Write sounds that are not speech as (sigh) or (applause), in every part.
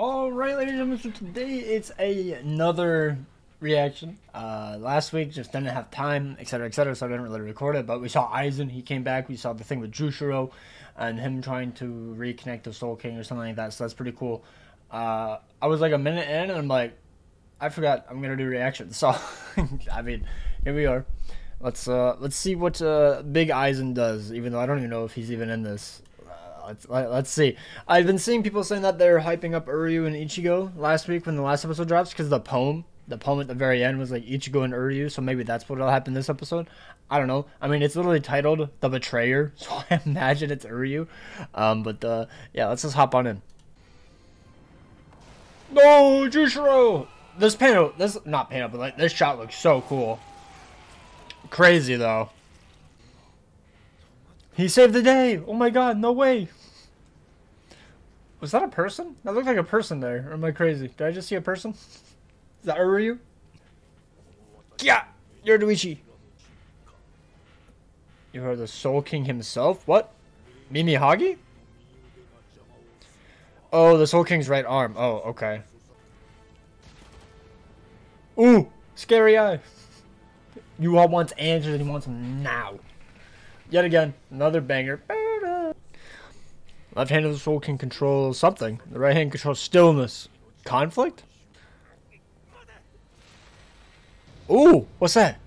Alright, ladies and gentlemen, so today it's a, another reaction. Uh, last week just didn't have time, etc., etc., so I didn't really record it. But we saw Aizen, he came back. We saw the thing with Jushiro and him trying to reconnect to Soul King or something like that. So that's pretty cool. Uh, I was like a minute in, and I'm like, I forgot I'm gonna do reaction. So, (laughs) I mean, here we are. Let's uh, let's see what uh, Big Aizen does. Even though I don't even know if he's even in this. Let's, let's see. I've been seeing people saying that they're hyping up Uryu and Ichigo last week when the last episode drops because the poem, the poem at the very end was like Ichigo and Uryu, so maybe that's what'll happen this episode. I don't know. I mean, it's literally titled The Betrayer, (laughs) so I imagine it's Uryu. Um, but uh, yeah, let's just hop on in. No, Jushiro! This panel, this not panel, but like this shot looks so cool. Crazy though. He saved the day! Oh my god, no way! Was that a person? That looked like a person there. Or am I crazy? Did I just see a person? Is that Uryu? Yeah! You're Luigi. You are the Soul King himself? What? Mimihagi? Oh, the Soul King's right arm. Oh, okay. Ooh! Scary eye! You all want answers and he wants them now. Yet again, another banger. Left hand of the soul can control something. The right hand controls stillness. Conflict? Ooh, what's that?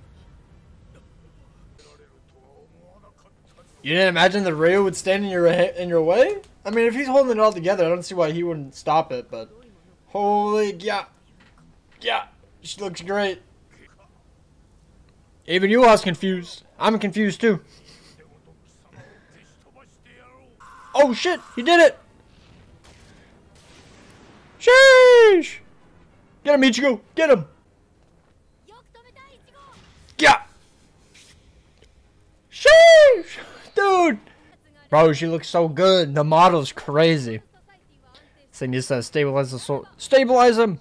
You didn't imagine the Ryu would stand in your in your way? I mean, if he's holding it all together, I don't see why he wouldn't stop it, but... Holy, yeah. Yeah, she looks great. Even you was confused. I'm confused too. Oh shit! He did it! Sheesh! Get him, Ichigo! Get him! Yeah! Sheesh! Dude! Bro, she looks so good. The model's crazy. Thing says stabilize the soul. Stabilize him!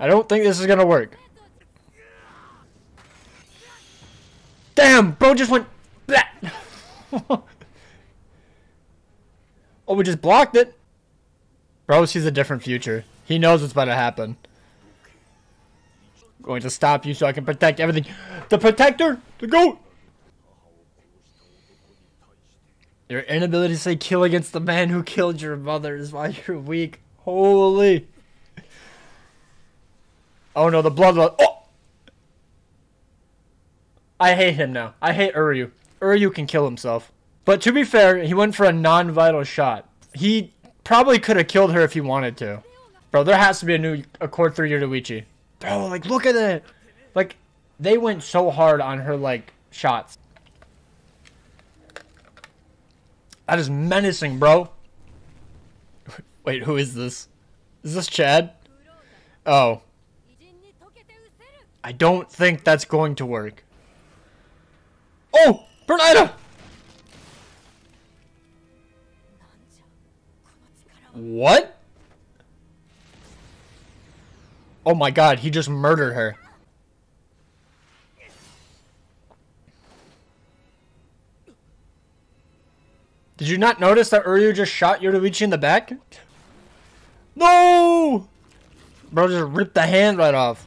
I don't think this is gonna work. Damn! Bro just went... (laughs) oh, we just blocked it. Bro sees a different future. He knows what's about to happen. Going to stop you so I can protect everything. The protector! The goat! Your inability to say kill against the man who killed your mother is why you're weak. Holy. Oh no, the blood. Oh! I hate him now. I hate Uryu. Uryu can kill himself. But to be fair, he went for a non-vital shot. He probably could have killed her if he wanted to. Bro, there has to be a new Accord 3 Yoruichi. Bro, like, look at it. Like, they went so hard on her, like, shots. That is menacing, bro. (laughs) Wait, who is this? Is this Chad? Oh. I don't think that's going to work. Oh! Bernida! What? Oh my god, he just murdered her. Did you not notice that Uryu just shot Yoruichi in the back? No! Bro just ripped the hand right off.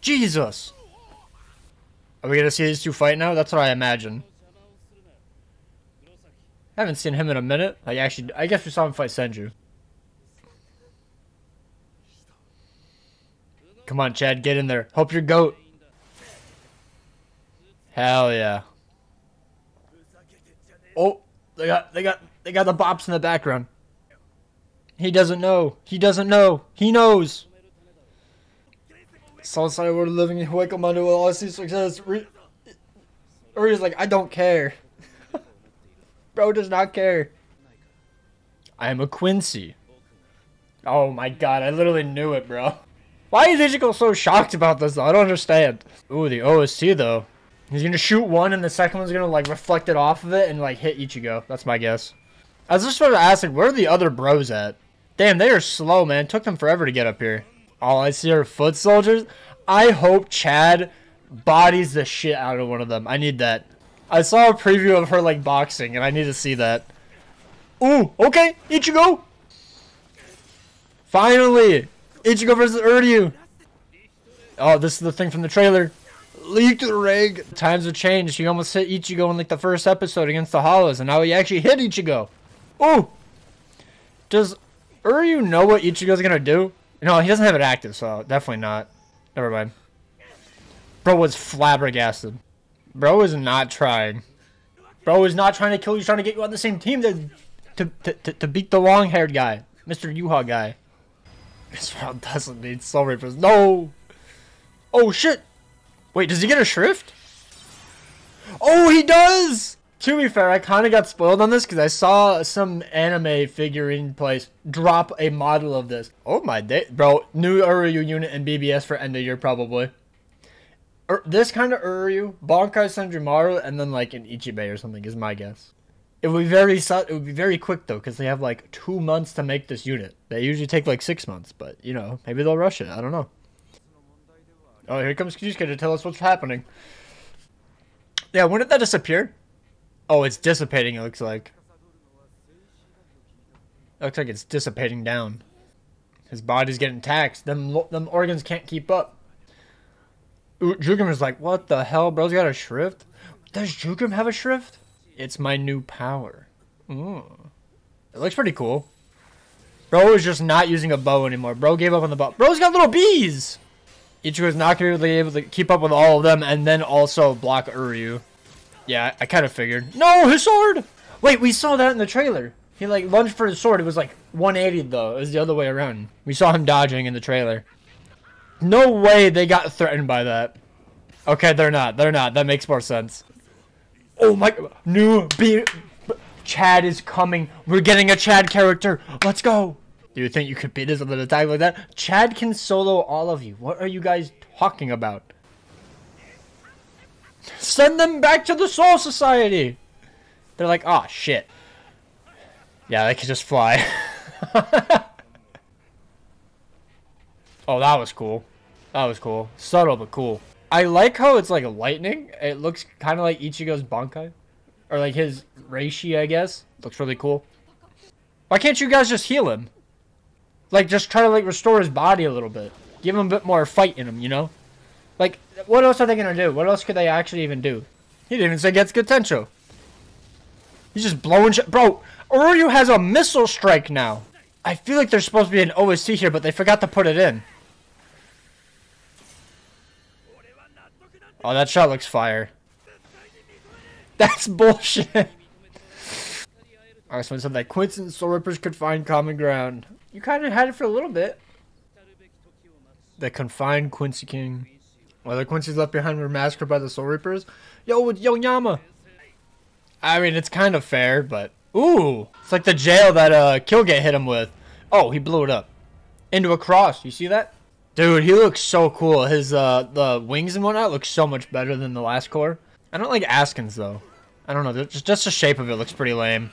Jesus! Are we gonna see these two fight now? That's what I imagine. I haven't seen him in a minute. Like actually, I guess we saw him fight Senju. Come on, Chad, get in there. Hope you're goat. Hell yeah. Oh, they got they got they got the bops in the background. He doesn't know. He doesn't know. He knows. Southside world living in Hawaii Commando will all see success. He's like, I don't care. (laughs) Bro does not care. I am a Quincy. Oh my god, I literally knew it, bro. Why is Ichigo so shocked about this though? I don't understand. Ooh, the OST though. He's gonna shoot one and the second one's gonna like reflect it off of it and like hit Ichigo. That's my guess. I was just about to ask, like, where are the other bros at? Damn, they are slow, man. It took them forever to get up here. All I see are foot soldiers. I hope Chad bodies the shit out of one of them. I need that. I saw a preview of her like boxing, and I need to see that. Ooh, okay, Ichigo! Finally! Ichigo versus Uryu! Oh, this is the thing from the trailer. Leaked the rig. Times have changed. He almost hit Ichigo in like the first episode against the Hollows, and now he actually hit Ichigo. Ooh! Does Uryu know what Ichigo's gonna do? No, he doesn't have it active, so definitely not. Never mind. Bro was flabbergasted. Bro is not trying. Bro is not trying to kill you. Trying to get you on the same team to to, to, to beat the long-haired guy. Mr. Yuha guy. This round (laughs) doesn't need Soul Reapers. No! Oh, shit! Wait, does he get a Schrift? Oh, he does! To be fair, I kind of got spoiled on this because I saw some anime figurine place drop a model of this. Oh my day, bro! New Uryu unit and BBS for end of year probably. Ur this kind of Uryu, Bankai Senjumaru, and then like an Ichibei or something is my guess. It would be very it would be very quick though because they have like two months to make this unit. They usually take like six months, but you know maybe they'll rush it. I don't know. Oh, here comes Kisuke to tell us what's happening. Yeah, when did that disappear? Oh, it's dissipating, it looks like. It looks like it's dissipating down. His body's getting taxed. Them, them organs can't keep up. Jugram is like, what the hell? Bro's got a Schrift? Does Jugram have a Schrift? It's my new power. Ooh. It looks pretty cool. Bro is just not using a bow anymore. Bro gave up on the bow. Bro's got little bees! Ichigo's not going to be able to keep up with all of them and then also block Uryu. Yeah, I kind of figured. No, his sword! Wait, we saw that in the trailer. He, like, lunged for his sword. It was, like, 180, though. It was the other way around. We saw him dodging in the trailer. No way they got threatened by that. Okay, they're not. They're not. That makes more sense. Oh my... New... Be Chad is coming. We're getting a Chad character. Let's go. Do you think you could beat us with an attack like that? Chad can solo all of you. What are you guys talking about? Send them back to the Soul Society! They're like, oh shit. Yeah, they can just fly. (laughs) oh, that was cool. That was cool. Subtle, but cool. I like how it's like a lightning. It looks kind of like Ichigo's Bankai. Or like his Reishi, I guess. Looks really cool. Why can't you guys just heal him? Like, just try to like restore his body a little bit. Give him a bit more fight in him, you know? Like, what else are they gonna do? What else could they actually even do? He didn't even say Getsuga Tensho. He's just blowing shit. Bro, Uryu has a missile strike now. I feel like there's supposed to be an OST here, but they forgot to put it in. Oh, that shot looks fire. (laughs) That's bullshit. (laughs) Alright, someone said that Quincy and Soul Reapers could find common ground. You kind of had it for a little bit. The confined Quincy King. While the Quincy's left behind were massacred by the Soul Reapers. Yo, with Yama. I mean, it's kind of fair, but... Ooh! It's like the jail that uh, hit him with. Oh, he blew it up. Into a cross. You see that? Dude, he looks so cool. His, uh, the wings and whatnot look so much better than the last cour. I don't like Askins, though. I don't know. Just, just the shape of it looks pretty lame.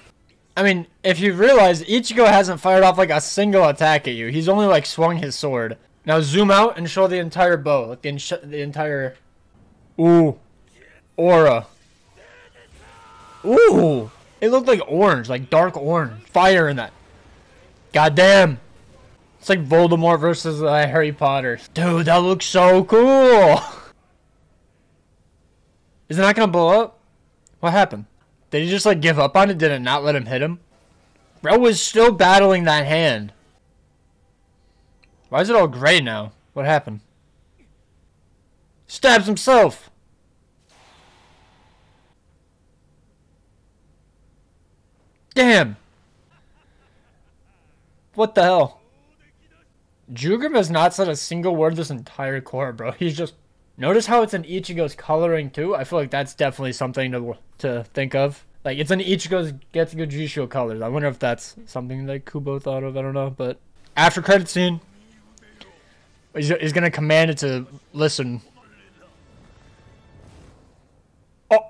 I mean, if you realize, Ichigo hasn't fired off, like, a single attack at you. He's only, like, swung his sword. Now zoom out and show the entire bow, like the, the entire. Ooh, aura. Ooh, it looked like orange, like dark orange, fire in that. Goddamn, it's like Voldemort versus uh, Harry Potter. Dude, that looks so cool. Is it not gonna blow up? What happened? Did he just like give up on it? Did it not let him hit him? Bro was still battling that hand. Why is it all gray now? What happened? Stabs himself! Damn! What the hell? Jugram has not said a single word this entire cour, bro. He's just... Notice how it's in Ichigo's coloring, too? I feel like that's definitely something to, to think of. Like, it's in Ichigo's Getsuga Jisho colors. I wonder if that's something that Kubo thought of. I don't know, but... After credit scene, He's, he's gonna command it to listen. Oh!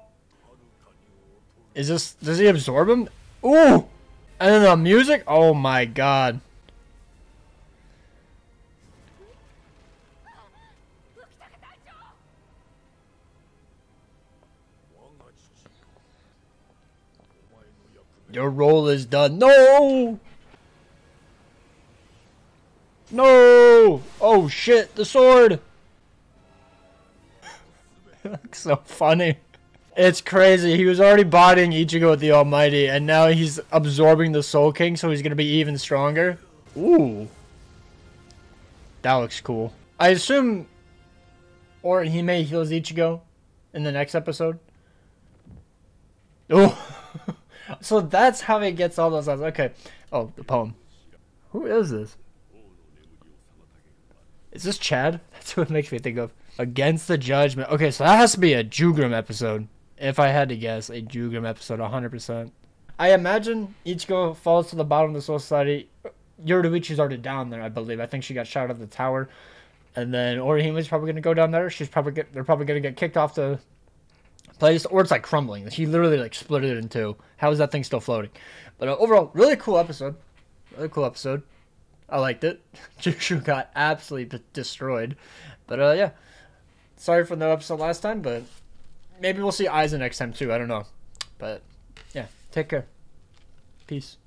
Is this... Does he absorb him? Ooh! And then the music? Oh my god. Your role is done. No! No! Oh shit, the sword! (laughs) looks so funny. It's crazy. He was already bodying Ichigo with the Almighty, and now he's absorbing the Soul King, so he's gonna be even stronger. Ooh. That looks cool. I assume Orihime heals Ichigo in the next episode. Oh. (laughs) so that's how he gets all those. eyes. Okay. Oh, the poem. Who is this? Is this Chad? (laughs) That's what it makes me think of. Against the Judgment. Okay, so that has to be a Jugram episode. If I had to guess, a Jugram episode, 100%. I imagine Ichigo falls to the bottom of the Soul Society. Yoruichi's already down there, I believe. I think she got shot out of the tower. And then Orihime's probably going to go down there. She's probably get, they're probably going to get kicked off the place, or it's like crumbling. He literally like split it in two. How is that thing still floating? But uh, overall, really cool episode. Really cool episode. I liked it. (laughs) Jushu got absolutely destroyed. But uh, yeah, sorry for no episode last time, but maybe we'll see Aizen next time too. I don't know. But yeah, take care. Peace.